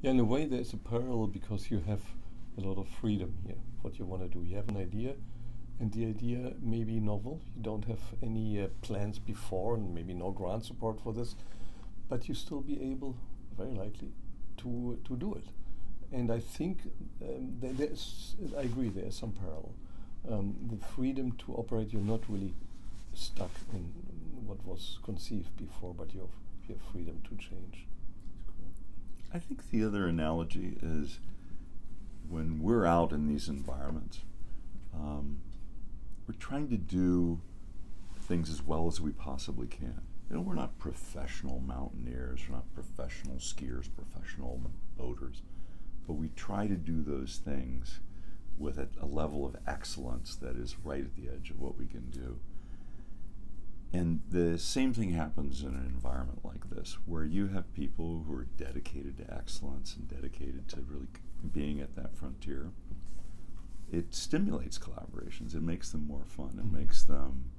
Yeah, in a way, there's a parallel because you have a lot of freedom here. What you want to do, you have an idea, and the idea may be novel. You don't have any uh, plans before, and maybe no grant support for this, but you still be able, very likely, to to do it. And I think um, there's, I agree, there's some parallel. Um, the freedom to operate, you're not really stuck in what was conceived before, but you have, you have freedom to change. I think the other analogy is when we're out in these environments, um, we're trying to do things as well as we possibly can. You know, we're not professional mountaineers, we're not professional skiers, professional boaters, but we try to do those things with a, a level of excellence that is right at the edge of what we can do. And the same thing happens in an environment like this, where you have people who are dedicated to excellence and dedicated to really being at that frontier. It stimulates collaborations, it makes them more fun, it makes them.